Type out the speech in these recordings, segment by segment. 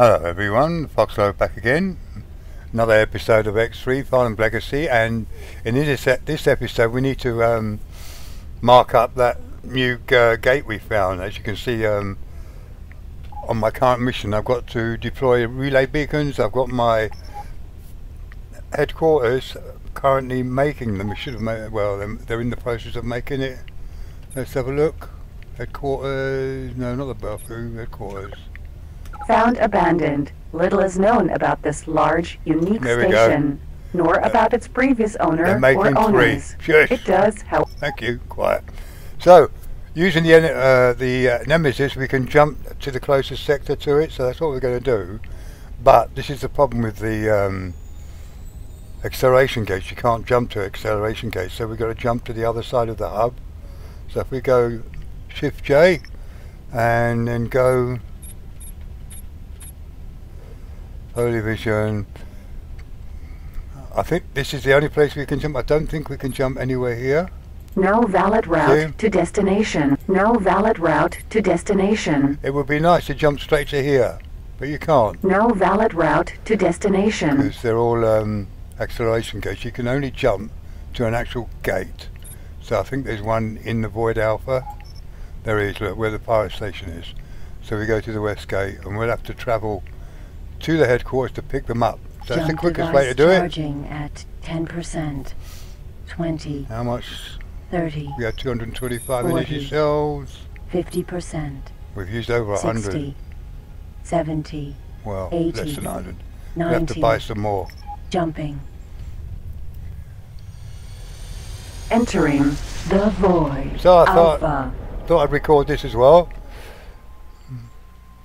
Hello everyone, Foxglow back again. Another episode of X3 Farnham Legacy and in this, this episode we need to um, mark up that new uh, gate we found. As you can see um, on my current mission I've got to deploy relay beacons, I've got my headquarters currently making them. We should have made, well they're in the process of making it. Let's have a look. Headquarters, no not the bathroom, headquarters. Found abandoned. Little is known about this large, unique There station, nor about its previous owner or owners. It does, help. Thank you. Quiet. So, using the uh, the uh, Nemesis, we can jump to the closest sector to it. So that's what we're going to do. But this is the problem with the um, acceleration gates. You can't jump to acceleration gates, so we've got to jump to the other side of the hub. So if we go Shift J and then go Holy Vision. I think this is the only place we can jump. I don't think we can jump anywhere here. no valid route See? to destination. No valid route to destination. It would be nice to jump straight to here, but you can't No valid route to destination. because they're all um, acceleration gates. You can only jump to an actual gate. So I think there's one in the Void Alpha. There is, look, where the pirate station is. So we go to the west gate and we'll have to travel to the headquarters to pick them up. So that's the quickest way to do device it. charging at 10%, 20, How much? 30, We have 225 energy 40. cells. 50%, We've used over 100. 60, 70, Well, 80, less than 100. We have to buy some more. jumping. Entering the void. So I thought, Alpha. thought I'd record this as well.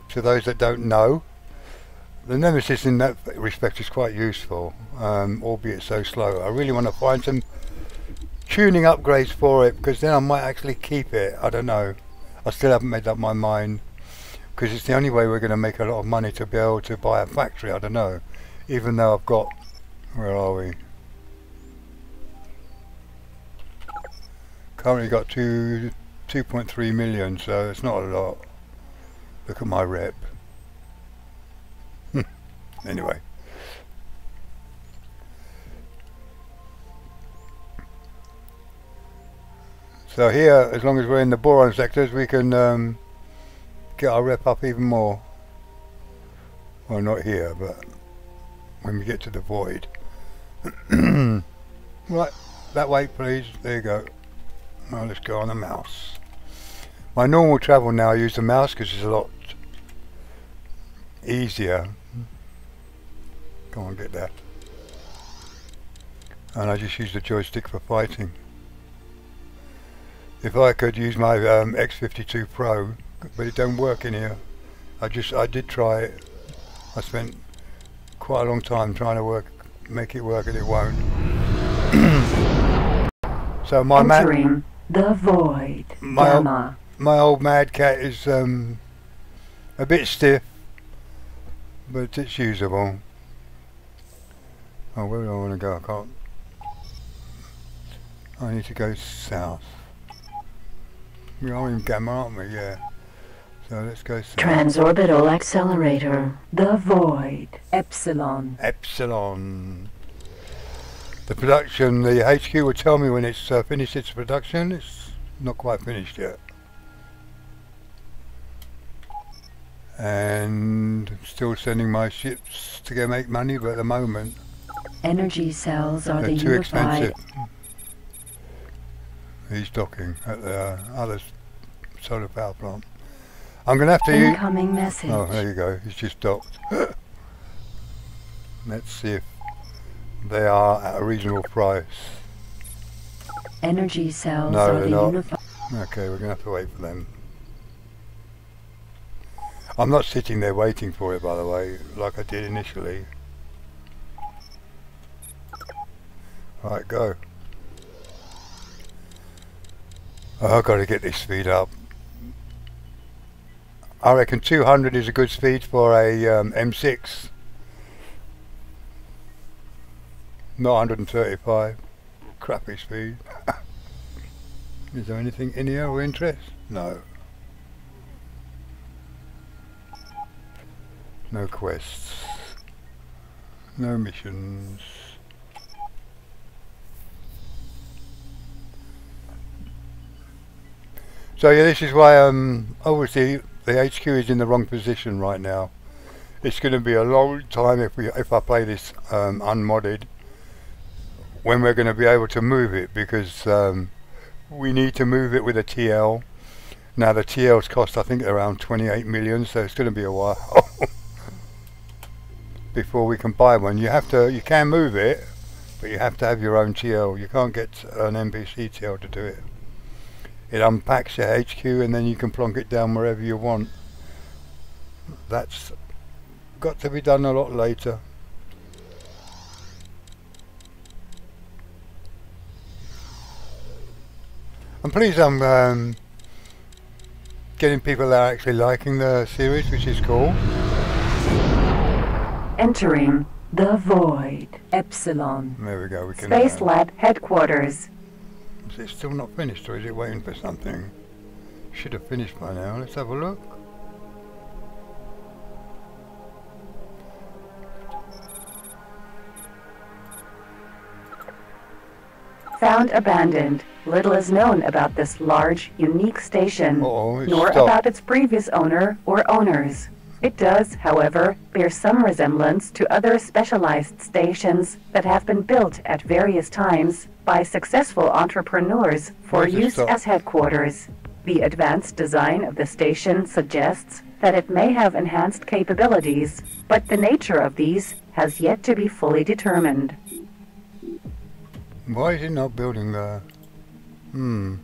To those that don't know, the Nemesis in that respect is quite useful, um, albeit so slow. I really want to find some tuning upgrades for it because then I might actually keep it. I don't know. I still haven't made up my mind because it's the only way we're going to make a lot of money to be able to buy a factory. I don't know. Even though I've got, where are we? Currently got two, 2.3 million, so it's not a lot. Look at my rep. anyway. So here, as long as we're in the boron sectors, we can um, get our rep up even more. Well, not here, but when we get to the void. right, that way, please. There you go. Now let's go on the mouse. My normal travel now, I use the mouse because it's a lot easier. Come on, get there. And I just use the joystick for fighting. If I could use my um, X52 Pro, but it don't work in here. I just, I did try it. I spent quite a long time trying to work, make it work, and it won't. so my. Entering the void. My- Gamma. my old mad cat is um, a bit stiff, but it's usable. Oh, where do I want to go? I can't. I need to go south. We are in Gamma, aren't we? Yeah. So let's go south. Transorbital accelerator. The void. Epsilon. Epsilon. The production, the HQ will tell me when it's uh, finished its production. It's not quite finished yet. And still sending my ships to go make money, but at the moment Energy cells are they're the too expensive. He's docking at the uh, other solar power plant. I'm going to have to use... incoming message. Oh, there you go. He's just docked. Let's see if they are at a reasonable price. Energy cells No, are they're the not. Okay, we're going to have to wait for them. I'm not sitting there waiting for it, by the way, like I did initially. Right, go. Oh, I've got to get this speed up. I reckon 200 is a good speed for a um, M6. Not 135. Crappy speed. Is there anything in here of interest? No. No quests. No missions. So yeah, this is why um, obviously the HQ is in the wrong position right now. It's going to be a long time if we if I play this um, unmodded when we're going to be able to move it because um, we need to move it with a TL. Now the TLs cost I think around 28 million, so it's going to be a while before we can buy one. You have to, you can move it, but you have to have your own TL. You can't get an NPC TL to do it. It unpacks your HQ and then you can plonk it down wherever you want. That's got to be done a lot later. I'm pleased I'm um, getting people that are actually liking the series, which is cool. Entering the void. Epsilon. There we go. We can. Space uh, Lab headquarters. Is it still not finished, or is it waiting for something? Should have finished by now. Let's have a look. Found abandoned. Little is known about this large, unique station, Uh-oh, it's nor stopped. about its previous owner or owners. It does, however, bear some resemblance to other specialized stations that have been built at various times by successful entrepreneurs for use as headquarters. The advanced design of the station suggests that it may have enhanced capabilities, but the nature of these has yet to be fully determined. Why is it not building the... Hmm.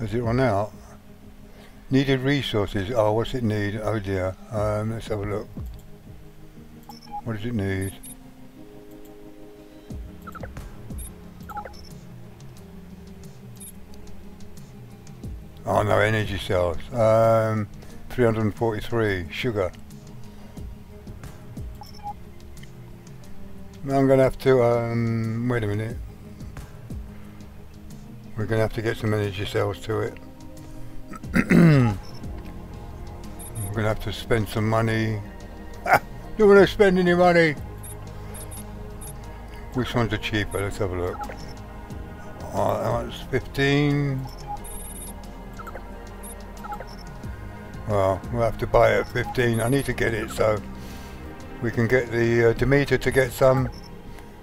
Has it run out? Needed resources. Oh, what's it need? Oh dear. Um, let's have a look. What does it need? Energy cells. Um, 343. Sugar. I'm going to have to, um, wait a minute. We're going to have to get some energy cells to it. We're going to have to spend some money. Ah, don't want to spend any money. Which ones are cheaper? Let's have a look. Oh, that one's 15. Well, we'll have to buy it at 15. I need to get it so we can get the uh, Demeter to get some.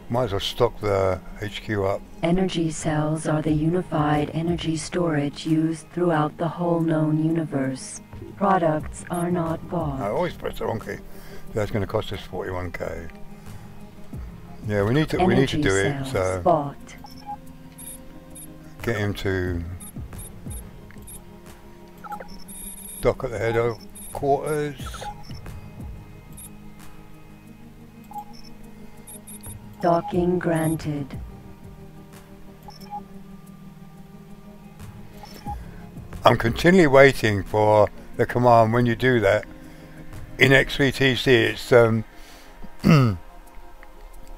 Might as well stock the HQ up. Energy cells are the unified energy storage used throughout the whole known universe. Products are not bought. I always press the wrong key. That's going to cost us 41k. Yeah, we need to we need to Energy do it. So bought. get him to dock at the head of quarters. Docking granted. I'm continually waiting for the command when you do that. In X3TC, it's um,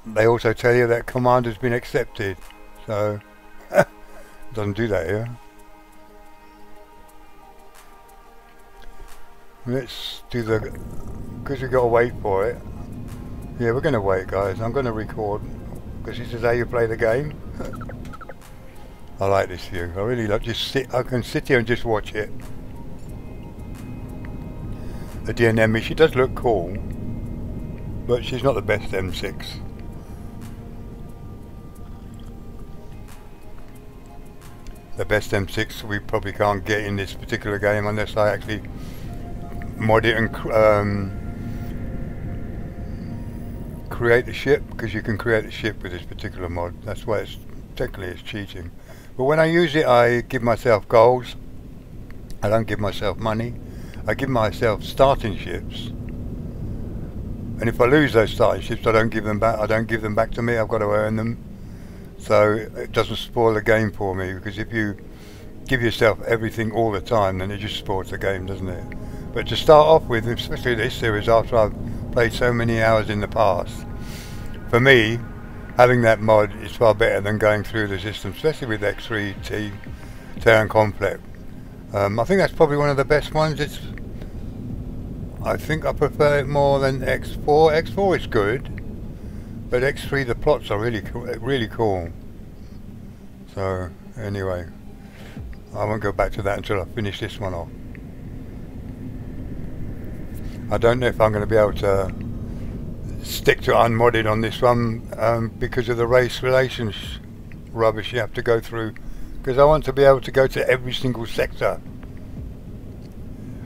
they also tell you that command has been accepted. So doesn't do that here. Let's do the because we've got to wait for it. Yeah, we're going to wait, guys. I'm going to record because this is how you play the game. I like this view. I really like just sit. I can sit here and just watch it. The DNM, she does look cool, but she's not the best M6. The best M6 we probably can't get in this particular game unless I actually mod it and um, create the ship because you can create a ship with this particular mod. That's why it's technically it's cheating. But when I use it, I give myself goals. I don't give myself money. I give myself starting ships. And if I lose those starting ships, I don't give them back. I don't give them back to me. I've got to earn them. So it doesn't spoil the game for me because if you give yourself everything all the time, then it just spoils the game, doesn't it? But to start off with, especially this series, after I've played so many hours in the past, for me, having that mod is far better than going through the system, especially with X3T Terran Conflict. Um, I think that's probably one of the best ones. It's I think I prefer it more than X4. X4 is good, but X3 the plots are really really cool. So anyway, I won't go back to that until I finish this one off. I don't know if I'm going to be able to stick to unmodded on this one um, because of the race relations rubbish you have to go through. Because I want to be able to go to every single sector.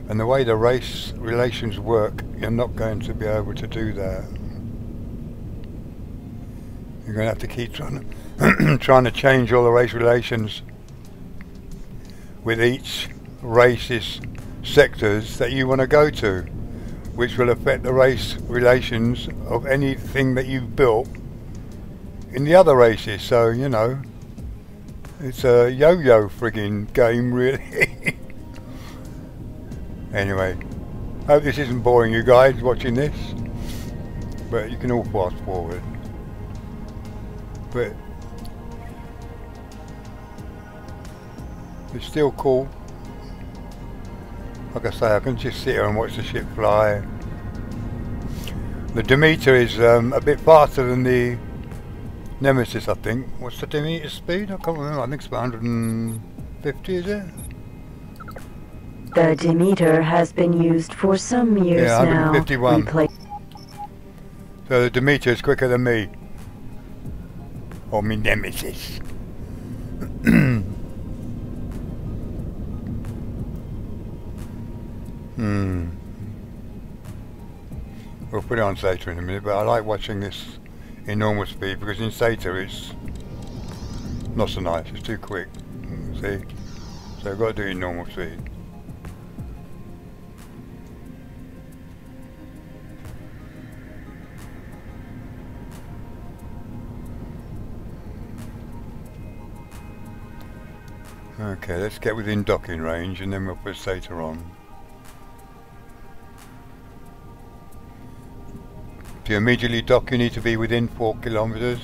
And the way the race relations work you're not going to be able to do that. You're going to have to keep trying to, trying to change all the race relations with each race's sectors that you want to go to which will affect the race relations of anything that you've built in the other races. So you know it's a yo-yo frigging game really. Anyway hope this isn't boring you guys watching this but you can all fast forward. But it's still cool like I say I can just sit here and watch the ship fly the Demeter is um, a bit faster than the Nemesis I think what's the Demeter speed? I can't remember I think it's about 150 is it? The Demeter has been used for some years Yeah, now. 151. Repla- So the Demeter is quicker than me. Or me nemesis. Put it on SETA in a minute, but I like watching this enormous speed because in SETA it's not so nice, it's too quick. See? So I've got to do it normal speed. Okay, let's get within docking range and then we'll put SETA on. To immediately dock you need to be within 4 kilometers.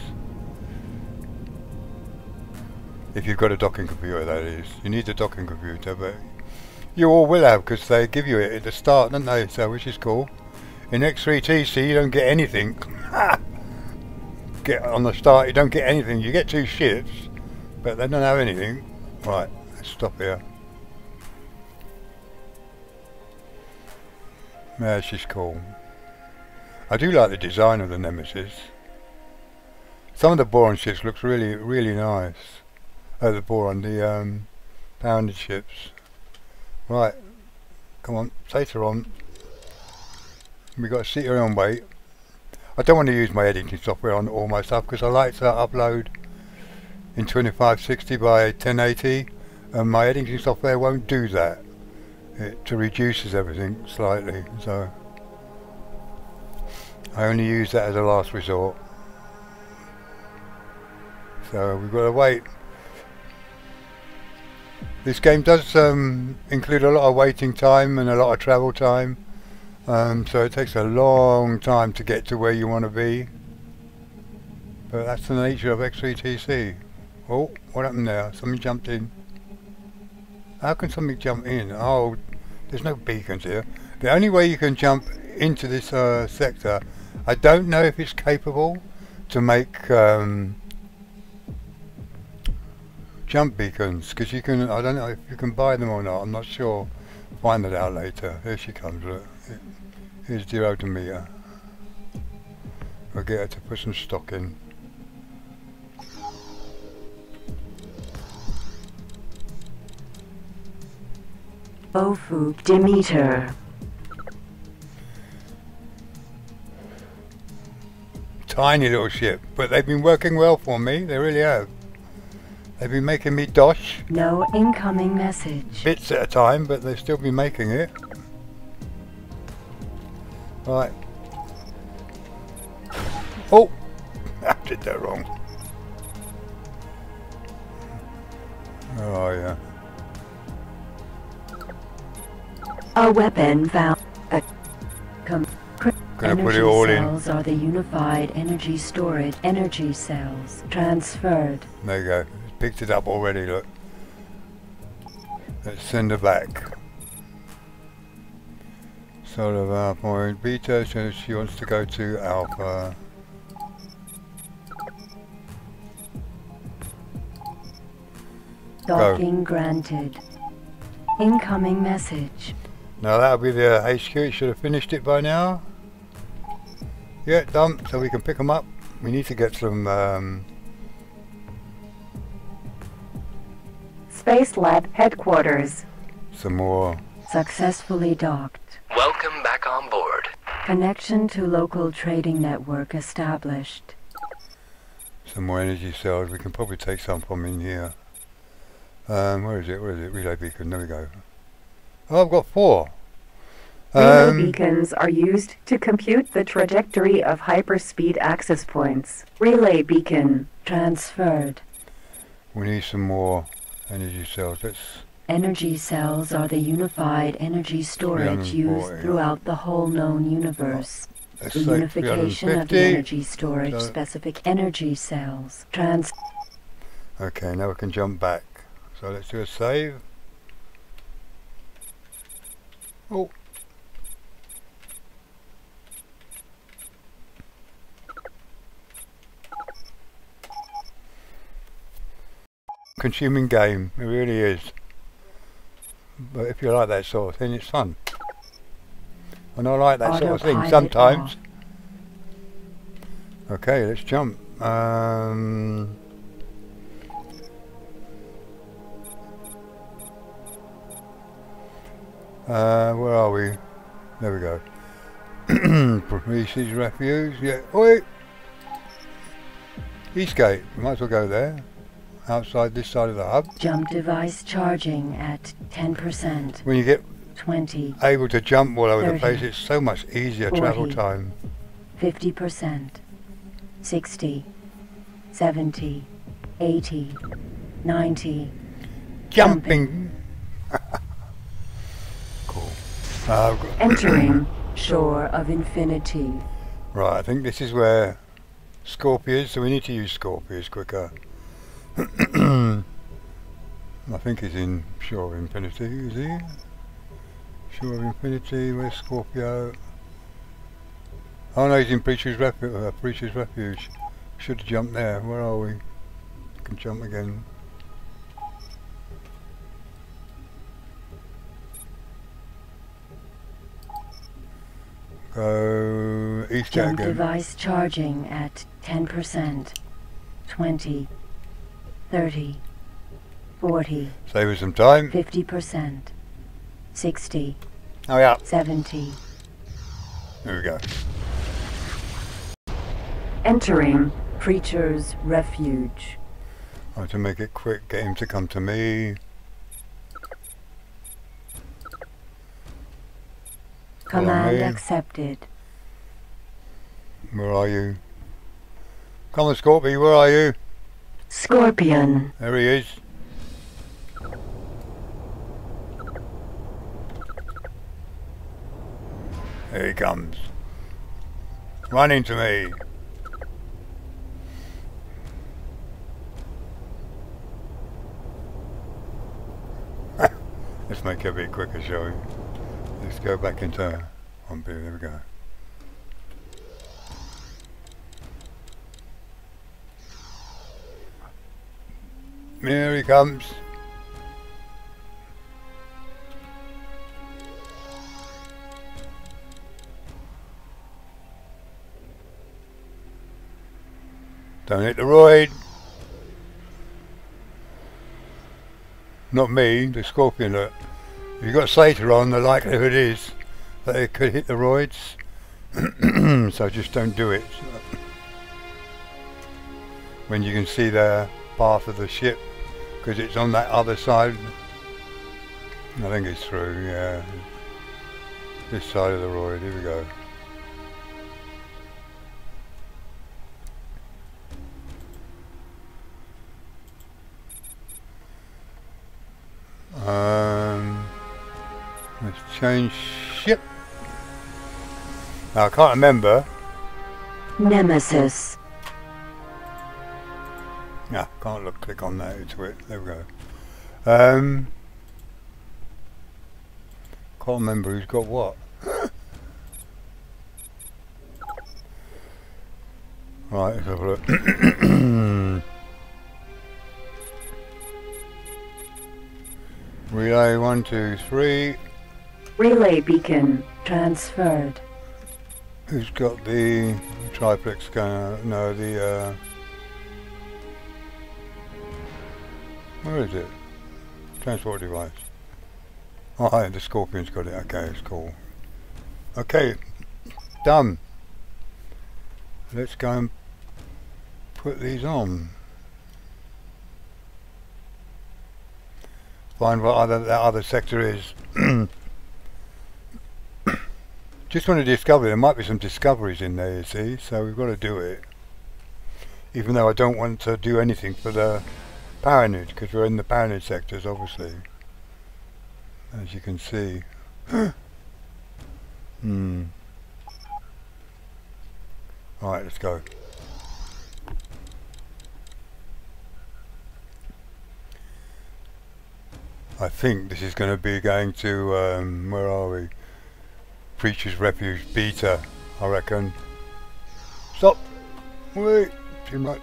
If you've got a docking computer that is. You need a docking computer but you all will have because they give you it at the start don't they so which is cool. In X3TC you don't get anything. get on the start you don't get anything. You get two ships but they don't have anything. Right, let's stop here. Yeah, just cool. I do like the design of the Nemesis. Some of the Boron ships looks really, really nice. Oh, the Boron, the um, pounded ships. Right, come on, SETA on. We've got to sit here and wait. I don't want to use my editing software on all my stuff because I like to upload in 2560 by 1080 and my editing software won't do that it reduces everything slightly so I only use that as a last resort so we've got to wait this game does um, include a lot of waiting time and a lot of travel time um, so it takes a long time to get to where you want to be but that's the nature of X3TC Oh, what happened there? Something jumped in. How can something jump in? Oh, there's no beacons here. The only way you can jump into this uh, sector, I don't know if it's capable to make um, jump beacons, because you can, I don't know if you can buy them or not, I'm not sure. Find that out later. Here she comes, look. Here's to meter. I'll get her to put some stock in. Ofu Demeter. Tiny little ship, but they've been working well for me. They really have. They've been making me dosh No incoming message. bits at a time, but they've still been making it. Right. Oh, I did that wrong. Oh yeah. A weapon found. A com- Gonna energy put it all in. cells are the unified energy storage energy cells transferred. There you go. Picked it up already. Look. Let's send her back. Sort of our point. Beta, so she wants to go to Alpha. Docking granted. Incoming message. Now that'll be the HQ, it should have finished it by now. Yeah, done, so we can pick them up. We need to get some, um, Space Lab Headquarters. some more, Successfully docked. Welcome back on board. Connection to local trading network established. some more energy cells. We can probably take some from in here. Um, where is it, where is it? Relay beacon, there we go. Oh, I've got four. Relay Um, beacons are used to compute the trajectory of hyperspeed access points. Relay beacon. Transferred. we need some more energy cells. Let's Energy cells are the unified energy storage used throughout the whole known universe. let's The unification of the energy storage So- specific energy cells. Trans Okay, now we can jump back. So let's do a save. Oh. Consuming game, it really is. But if you like that sort of thing, it's fun. And I like that sort of thing sometimes. Okay, let's jump. Um, uh, where are we? There we go. Prometheus Refuge. Yeah. Oi! Eastgate. We might as well go there. Outside this side of the hub. Jump device charging at 10%. When you get 20. able to jump all over the place, it's so much easier travel time. 50%, 60, 70, 80, 90, Jumping! cool. Uh, Entering. shore of infinity. Right, I think this is where Scorpius, so we need to use Scorpius quicker. I think he's in Shore of Infinity, is he? Shore of Infinity, where's Scorpio? Oh no, he's in Preacher's, Refu- uh, Preacher's Refuge. Should have jumped there, where are we? Can jump again. Go east Jump again. device charging at 10%, 20, 30, 40, Save us some time. 50%, 60, Oh yeah, 70. there we go. Entering. Preacher's Refuge. I have to make it quick, get him to come to me. Command me. accepted. Where are you? Come on, Scorpio, where are you? Scorpion. There he is. Here he comes. Run into me. Let's make it a bit quicker, shall we? Let's go back into one. There we go. Here he comes. Don't hit the roid. Not me, the scorpion. Look. If you've got SETA on, the likelihood is that it could hit the roids. so just don't do it. When you can see the path of the ship, because it's on that other side. I think it's through, yeah. This side of the roid, here we go. Um, let's change ship. Now I can't remember. Nemesis. Yeah, can't look, click on that, it's it. There we go. Um, can't remember who's got what. right, let's have a look. Relay one, two, three. Relay beacon transferred. Who's got the triplex scanner? No, the. Uh, Where is it? Transport device. Oh, hi, the Scorpion's got it. Okay, it's cool. Okay, done. Let's go and put these on. Find what other that other sector is. Just want to discover. There might be some discoveries in there, you see. So we've got to do it. Even though I don't want to do anything for the Paranid, because we're in the Paranid sectors, obviously. As you can see. hmm. Alright, let's go. I think this is going to be going to, um, where are we? Preacher's Refuge Beta, I reckon. Stop! Wait! Too much.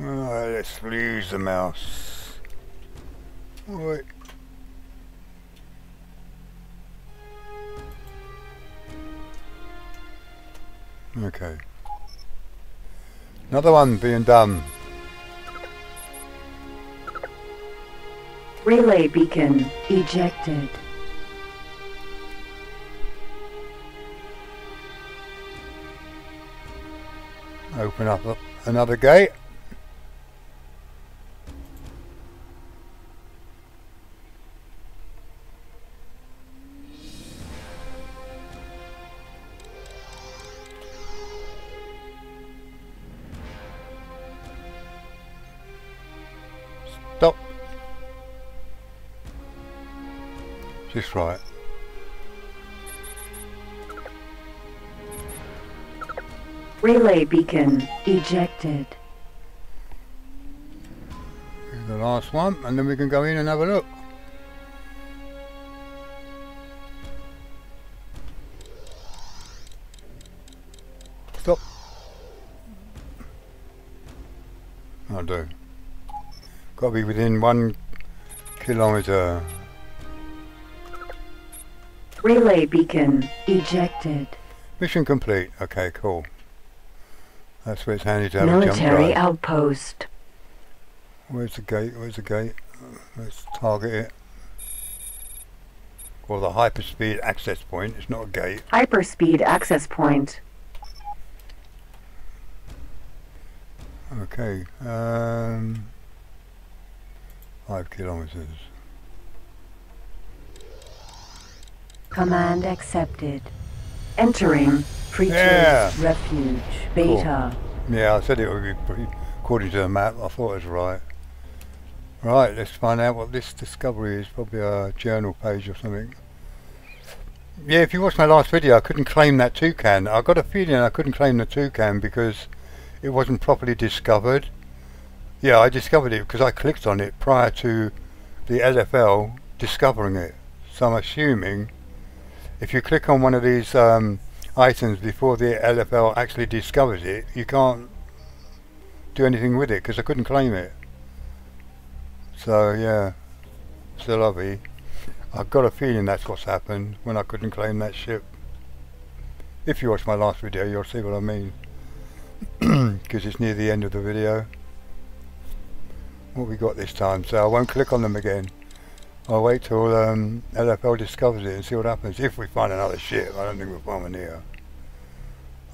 Alright, let's lose the mouse. Wait. Okay. Another one being done. Relay beacon. Ejected. Open up another gate. Just right. Relay beacon. Ejected. Here's the last one, and then we can go in and have a look. Stop. I'll do. Got to be within one kilometre. Relay beacon. Ejected. Mission complete. Okay, cool. That's where it's handy to have a jump Military drive. outpost. Where's the gate? Where's the gate? Let's target it. Or the hyperspeed access point. It's not a gate. Hyperspeed access point. Okay. Um, five kilometers. Command accepted. Entering. Preacher's Yeah. Refuge. Beta. Yeah, I said it would be pretty, according to the map. I thought it was right. Right, let's find out what this discovery is. Probably a journal page or something. Yeah, if you watched my last video, I couldn't claim that toucan. I got a feeling I couldn't claim the toucan because it wasn't properly discovered. Yeah, I discovered it because I clicked on it prior to the LFL discovering it. So I'm assuming if you click on one of these um, items before the LFL actually discovers it, you can't do anything with it because I couldn't claim it. So yeah, still lovey. I've got a feeling that's what's happened when I couldn't claim that ship. If you watch my last video, you'll see what I mean. Because it's near the end of the video. What we got this time, so I won't click on them again. I'll wait till um, LFL discovers it and see what happens. If we find another ship, I don't think we'll find one here.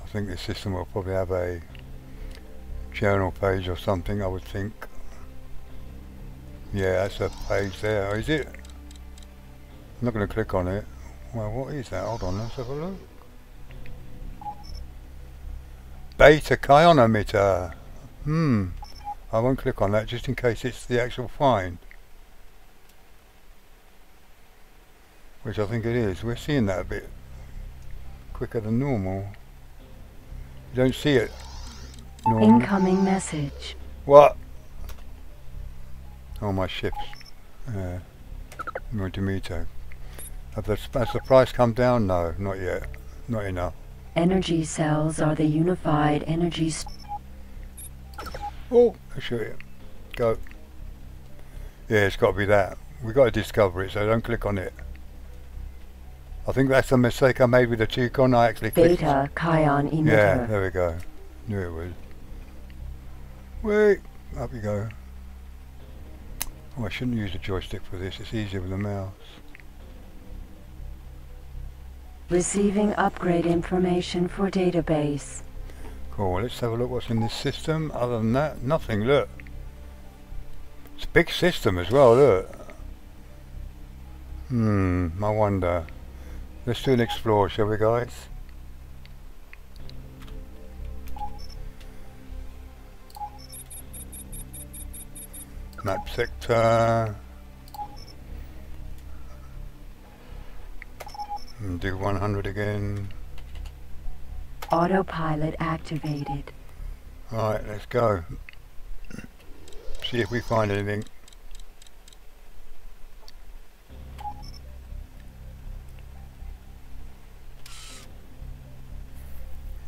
I think this system will probably have a journal page or something, I would think. Yeah, that's a page there. Is it? I'm not going to click on it. Well, what is that? Hold on, let's have a look. Beta Kyon Emitter. Hmm. I won't click on that just in case it's the actual find. Which I think it is. We're seeing that a bit quicker than normal. You don't see it normally. Incoming message. What? Oh, my ships. Uh, Montemito. Have the, has the price come down? No, not yet. Not enough. Energy cells are the unified energy Oh, I'll show you. Go. Yeah, it's got to be that. We've got to discover it, so don't click on it. I think that's a mistake I made with the Toucan. I actually clicked. beta Kyon emitter. Yeah, there we go. Knew it was. Wait, up you go. Oh, I shouldn't use a joystick for this. It's easier with a mouse. Receiving upgrade information for database. Cool. Let's have a look what's in this system. Other than that, nothing. Look. It's a big system as well. Look. Hmm. I wonder. Let's do an explore, shall we, guys? Map sector. And do 100 again. Autopilot activated. Alright, let's go. See if we find anything.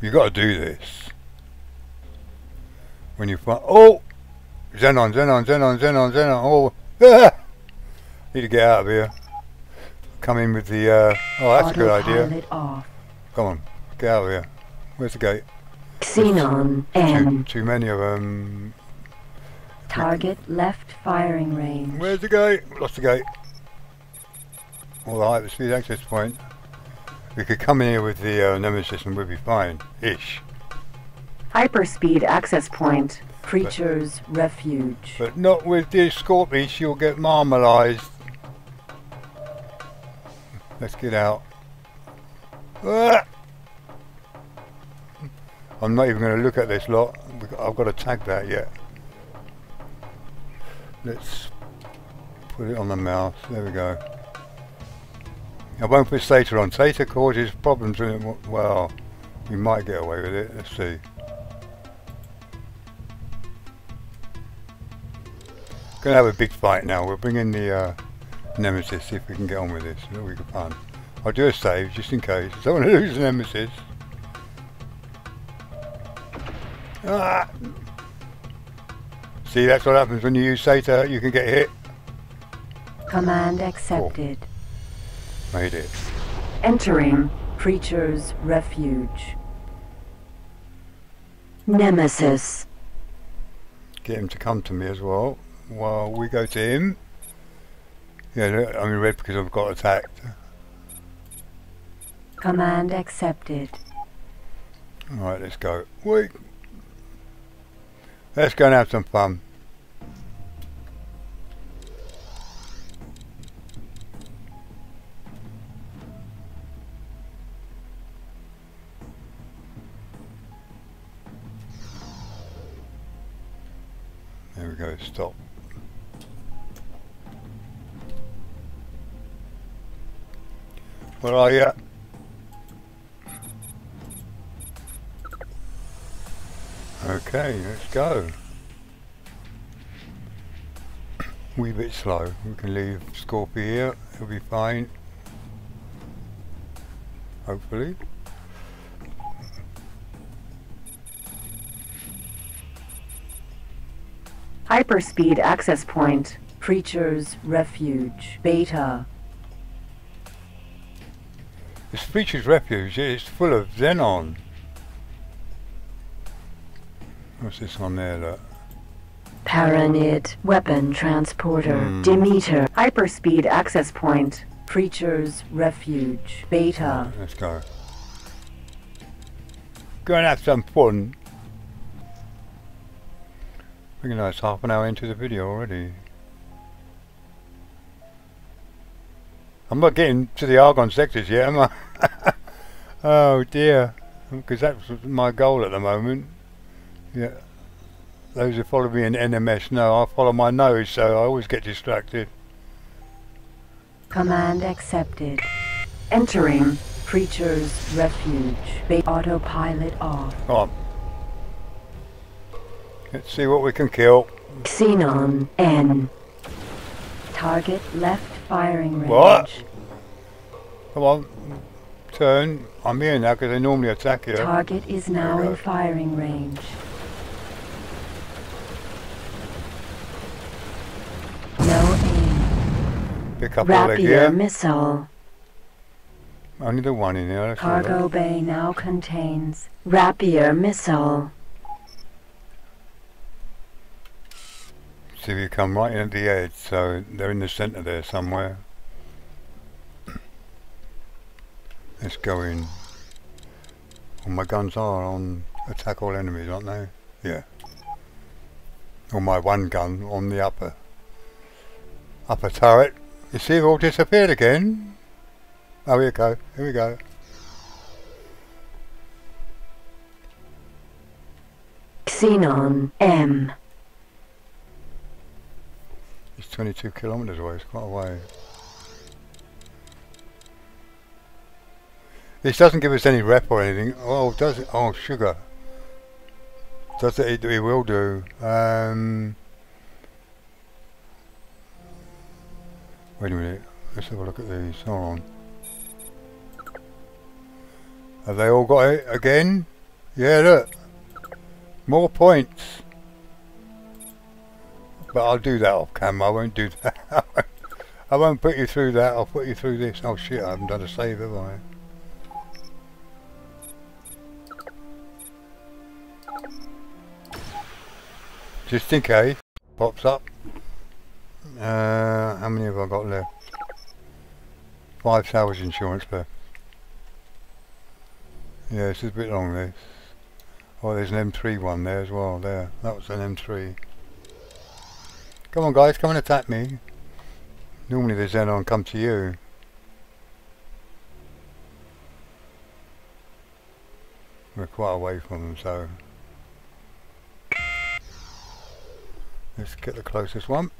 You got to do this. When you find... Oh! Xenon, Xenon, Xenon, Xenon, Xenon. Oh! Ah! Need to get out of here. Come in with the... Uh, oh, that's a good idea. Off. Come on. Get out of here. Where's the gate? Xenon Too, N. too many of them. Target left firing range. Where's the gate? Lost the gate. All the hyperspeed access point. We could come in here with the uh, Nemesis and we'd be fine. Ish. Hyperspeed access point. Preacher's refuge. But not with the Scorpius, you'll get marmalised. Let's get out. Ah! I'm not even going to look at this lot. I've got to tag that yet. Let's put it on the mouse. There we go. I won't put SETA on. SETA causes problems. Well, we might get away with it. Let's see. Gonna have a big fight now. We'll bring in the uh, Nemesis, see if we can get on with this. It'll be fun. I'll do a save just in case. I don't want to lose the Nemesis. Ah! See, that's what happens when you use SETA. You can get hit. Command accepted. Made it. Entering. Preacher's refuge. Nemesis. Get him to come to me as well. While we go to him. Yeah, I'm in red because I've got attacked. Command accepted. Alright, let's go. Wait. Let's go and have some fun. Stop. Where are you? Okay, let's go. Wee bit slow. We can leave Scorpio here. He'll be fine. Hopefully. Hyperspeed access point. Preacher's refuge. Beta. This Preacher's refuge is full of xenon. What's this on there? Look. Paranid. Weapon transporter. Hmm. Demeter. Hyperspeed access point. Preacher's refuge. Beta. Right, let's go. Go and have some fun. I think it's half an hour into the video already. I'm not getting to the Argon sectors yet, am I? oh dear. Because that's my goal at the moment. Yeah. Those who follow me in NMS know I follow my nose, so I always get distracted. Command accepted. Entering. Preacher's refuge. Autopilot off. On. Let's see what we can kill. Xenon N. Target left firing range. What? Come on. Turn. I'm here now because they normally attack you. Target is now in firing range. No aim. Pick up all their Rapier gear. missile. Only the one in here. A Cargo bay now contains Rapier missile. See you come right in at the edge, so they're in the centre there somewhere. Let's go in. Well, my guns are on attack all enemies, aren't they? Yeah. Or my one gun on the upper upper turret. You see, they've all disappeared again. Oh, here we go. Here we go. Xenon M. It's 22 kilometres away. It's quite a way. This doesn't give us any rep or anything. Oh, does it? Oh, sugar. Does it? It will do. Um, wait a minute. Let's have a look at these. Hold on. Have they all got it again? Yeah, look. More points. But I'll do that off camera. I won't do that. I won't put you through that. I'll put you through this. Oh shit! I haven't done a save, have I? Just in case pops up. Uh, how many have I got left? Five hours insurance left. Yeah, this is a bit long. This. Oh, there's an M3 one there as well. There, that was an M3. Come on, guys, come and attack me. Normally the Xenon come to you. We're quite away from them, so let's get the closest one,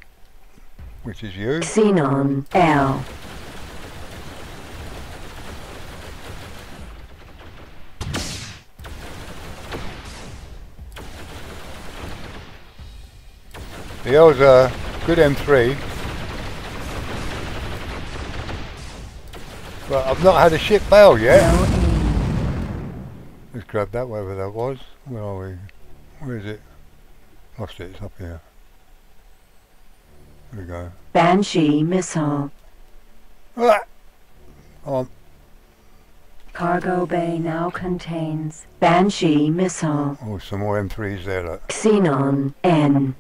which is you. Xenon L. The L's a good M3, but I've not had a ship bail yet. Let's grab that wherever that was. Where are we? Where is it? Lost it, it's up here. There we go. Banshee missile. Ah! Oh, Cargo bay now contains Banshee missile. oh, some more M3s there, look. Xenon N.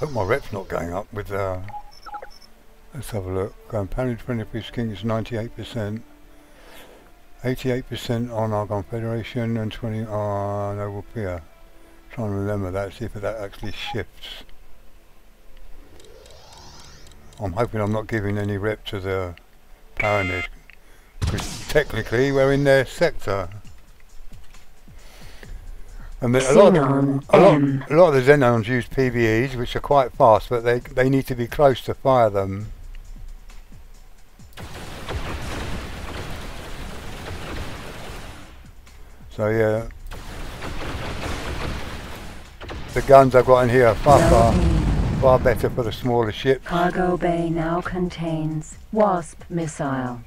Hope my rep's not going up with, uh, let's have a look. Going Pounded 23 King is 98%. 88% on our Confederation and 20 on Noble Pier. Trying to remember that, see if that actually shifts. I'm hoping I'm not giving any rep to the Paranid. Because technically we're in their sector. And a, lot, Xenon a, lot, a lot of the Xenons use PVEs, which are quite fast, but they, they need to be close to fire them. So yeah, the guns I've got in here are far, far, far better for the smaller ship. Cargo bay now contains Wasp missile.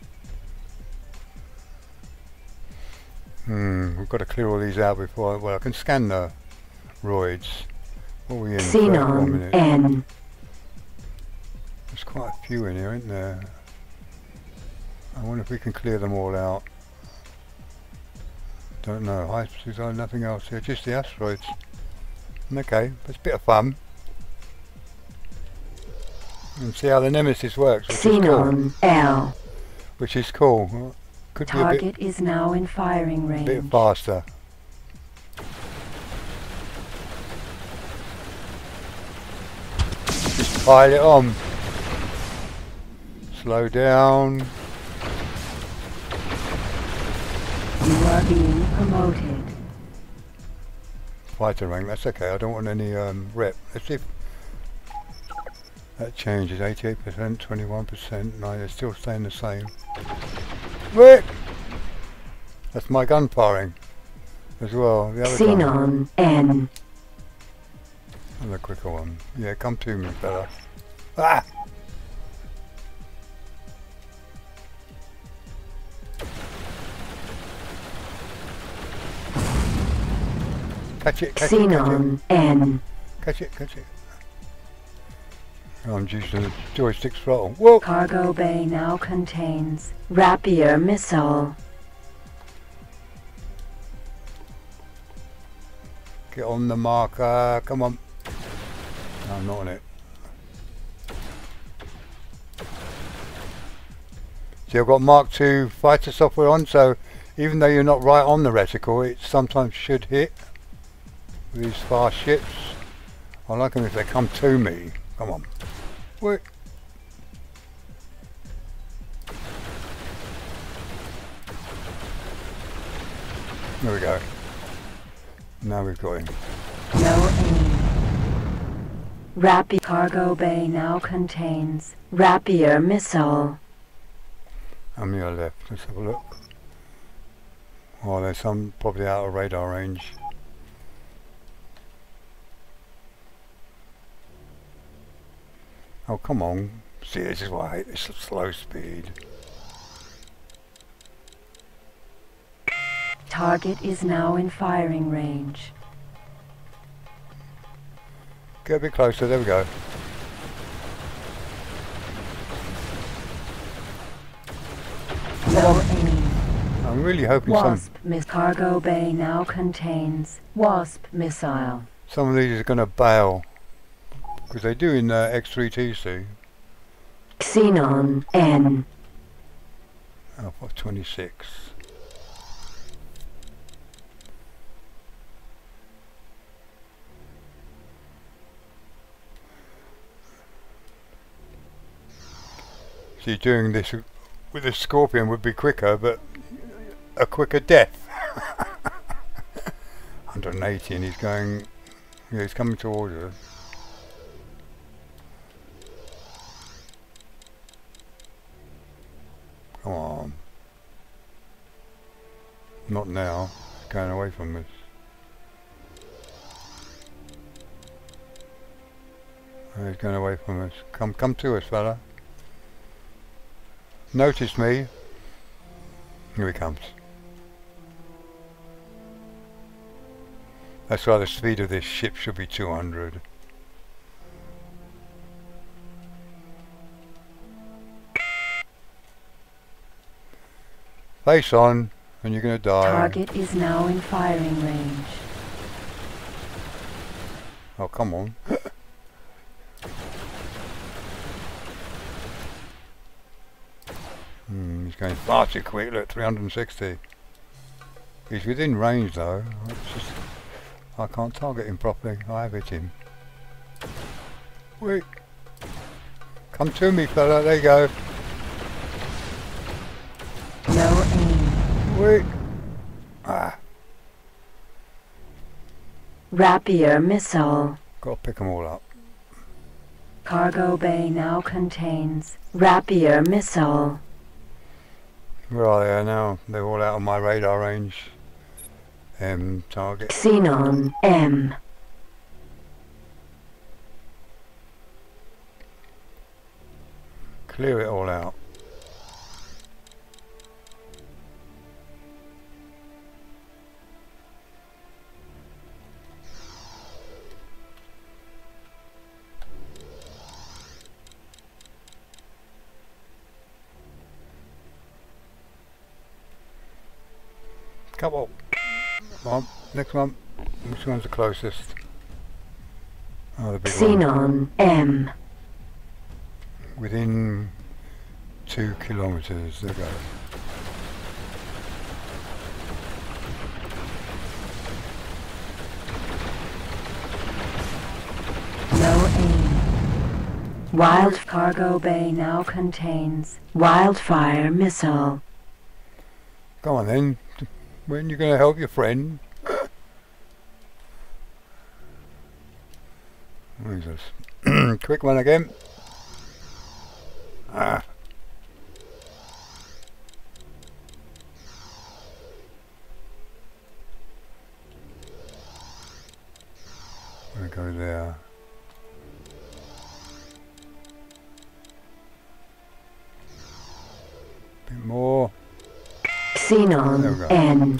Hmm, we've got to clear all these out before. Well, I can scan the roids. What are we in? 31 Xenon. N. There's quite a few in here, isn't there? I wonder if we can clear them all out. Don't know. Speed, oh, nothing else here, just the asteroids. Okay, it's a bit of fun. And see how the Nemesis works, which is cool. L. Which is cool. Could bit, Target is now in firing range. bit range. faster. Just pile it on. Slow down. You are being promoted. Fighter rank, that's okay. I don't want any um, rep. Let's see if that changes. 88%, 21%. No, they're still staying the same. Rick! That's my gun firing as well. The other Xenon gun. N. And the quicker one. Yeah, come to me, fella. Ah! Catch it, catch Xenon it. N. Catch it, catch it. I'm using the joystick throttle. Whoa! Cargo bay now contains Rapier missile. Get on the marker. Come on. No, I'm not on it. See, I've got Mark II fighter software on, so even though you're not right on the reticle, it sometimes should hit these fast ships. I like them if they come to me. Come on. Wait. There we go. Now we've got him. No aim. Rapier cargo bay now contains Rapier missile. On your left? Let's have a look. Oh, there's some probably out of radar range. Oh, come on. See, this is why I hate this slow speed. Target is now in firing range. Get a bit closer, there we go. No aim. I'm really hoping some, Wasp miss cargo bay now contains Wasp missile. some of these are going to bail. Because they do in uh, X3TC. Xenon N. Alpha 26. See, doing this with a scorpion would be quicker, but a quicker death. 180 and he's going, yeah, he's coming towards us. Come on. Not now. It's going away from us. He's going away from us. Come, come to us, fella. Notice me. Here he comes. That's why the speed of this ship should be 200. Face on, and you're going to die. Target is now in firing range. Oh, come on. hmm, he's going far too quick, look, 360. He's within range though. Just, I can't target him properly. I have hit him. Wait. Come to me, fella. There you go. Ah, Rapier missile. got to pick them all up. Cargo bay now contains Rapier missile. Where are they now? They're all out of my radar range. M target. Xenon M. Clear it all out. Come on. Come. Next one. Which one's the closest? Oh, the big one. Xenon M. Within two kilometres, there we go. No aim. Wild cargo bay now contains Wildfire missile. Go on then. When you're going to help your friend? Where's this? Quick one again. Ah. Xenon N.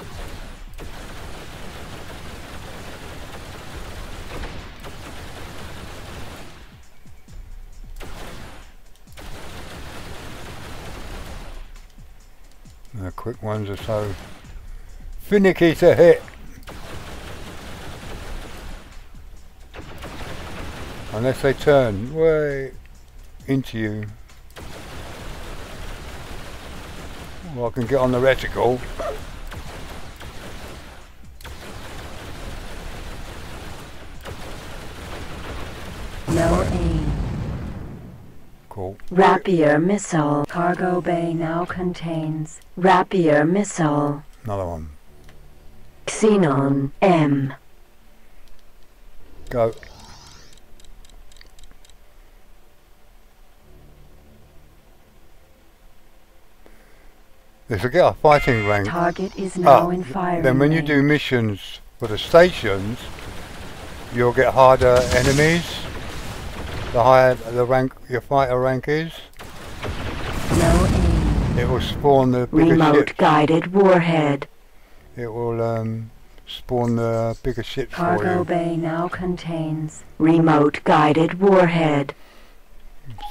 The quick ones are so finicky to hit. Unless they turn way into you. I can get on the reticle. No aim. Cool. Rapier missile. Cargo bay now contains Rapier missile. Another one. Xenon M. Go. If we get a fighting rank, Target is now Ah, in firing then when you do missions for the stations, you'll get harder enemies. The higher the rank your fighter rank is, No aim. it will spawn the bigger Remote ships. guided warhead. It will um, spawn the bigger ships for Cargo you. bay now contains remote guided warhead.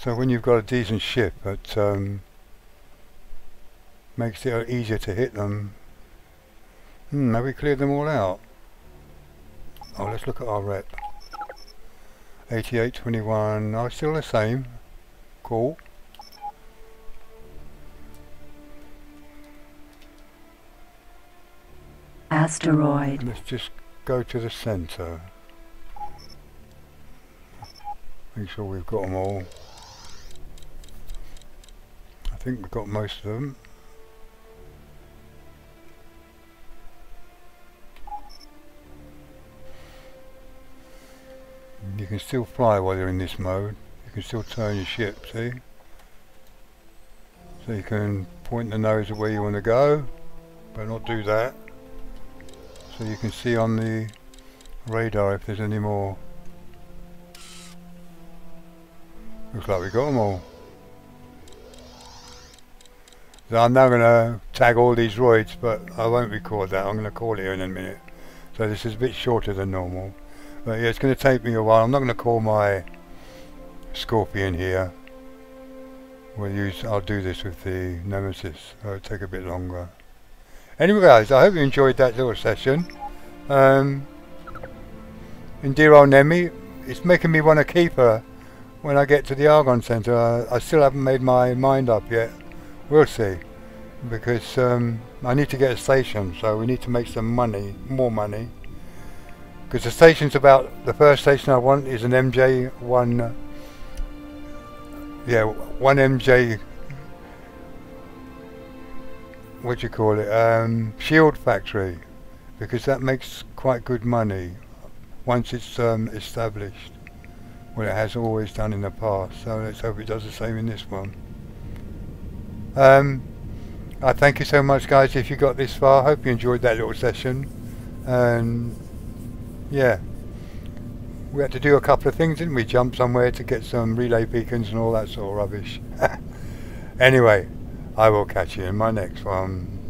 So when you've got a decent ship, it um, makes it easier to hit them. Hmm, have we cleared them all out? Oh, let's look at our rep. 8821, oh, still the same. Cool. Asteroid. Let's just go to the centre. Make sure we've got them all. I think we've got most of them. You can still fly while you're in this mode. You can still turn your ship, see? So you can point the nose at where you want to go, but not do that. So you can see on the radar if there's any more. Looks like we got them all. So I'm now going to tag all these roids, but I won't record that. I'm going to call it in a minute. So this is a bit shorter than normal. But yeah, it's going to take me a while. I'm not going to call my Scorpion here. We'll use. I'll do this with the Nemesis. It'll take a bit longer. Anyway, guys, I hope you enjoyed that little session. Um, dear old Nemi, it's making me want to keep her when I get to the Argon Centre. I, I still haven't made my mind up yet. We'll see. Because um, I need to get a station, so we need to make some money, more money. Because the station's about, the first station I want is an MJ1, uh, yeah, one MJ what do you call it, um, shield factory, because that makes quite good money once it's um, established. Well, it has always done in the past, so let's hope it does the same in this one. Um, I thank you so much, guys, if you got this far. Hope you enjoyed that little session. And yeah, we had to do a couple of things, didn't we? Jump somewhere to get some relay beacons and all that sort of rubbish. anyway. I will catch you in my next one.